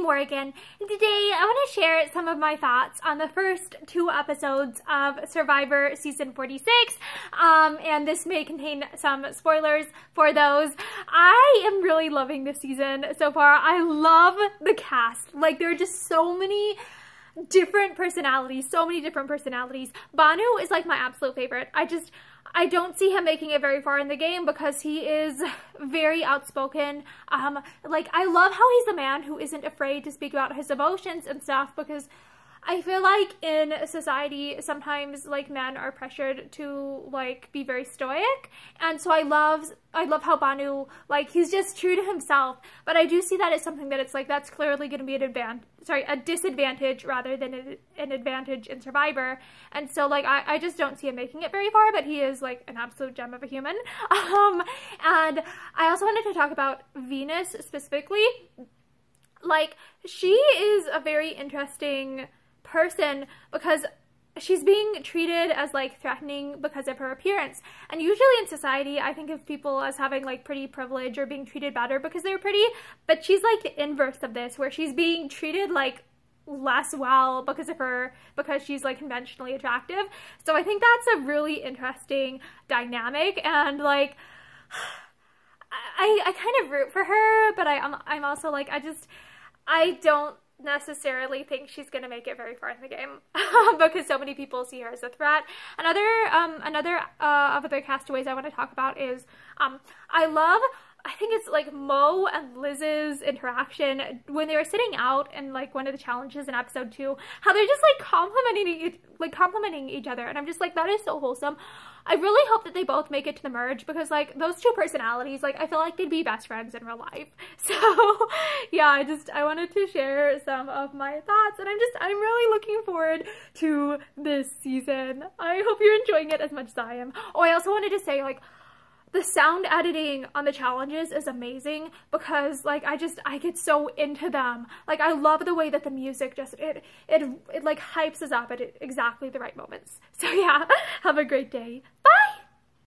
I'm Morgan, and today I want to share some of my thoughts on the first two episodes of Survivor Season 46, um, and this may contain some spoilers for those. I am really loving this season so far. I love the cast. Like, there are just so many different personalities, so many different personalities. Bhanu is like my absolute favorite. I just, I don't see him making it very far in the game because he is very outspoken. Um, like, I love how he's a man who isn't afraid to speak about his emotions and stuff because I feel like in society sometimes like men are pressured to like be very stoic. And so I love I love how Bhanu like he's just true to himself. But I do see that as something that it's like that's clearly going to be an advantage sorry a disadvantage rather than an advantage in Survivor. And so like I, I just don't see him making it very far but he is like an absolute gem of a human. Um and I also wanted to talk about Venus specifically. Like she is a very interesting person because she's being treated as like threatening because of her appearance. And usually in society, I think of people as having like pretty privilege or being treated better because they're pretty, but she's like the inverse of this where she's being treated like less well because of her because she's like conventionally attractive. So I think that's a really interesting dynamic and like I I kind of root for her, but I I'm, I'm also like I just I don't necessarily think she's going to make it very far in the game because so many people see her as a threat. Another um another uh, of other castaways I want to talk about is um I love I think it's like Mo and Liz's interaction when they were sitting out and like one of the challenges in episode two, how they're just like complimenting like complimenting each other, and I'm just like that is so wholesome. I really hope that they both make it to the merge because like those two personalities, like I feel like they'd be best friends in real life. So yeah, I just I wanted to share some of my thoughts and I'm just I'm really looking forward to this season. I hope you're enjoying it as much as I am. Oh, I also wanted to say like the sound editing on the challenges is amazing because like I just I get so into them. Like I love the way that the music just it it it like hypes us up at exactly the right moments. So yeah, have a great day. Bye.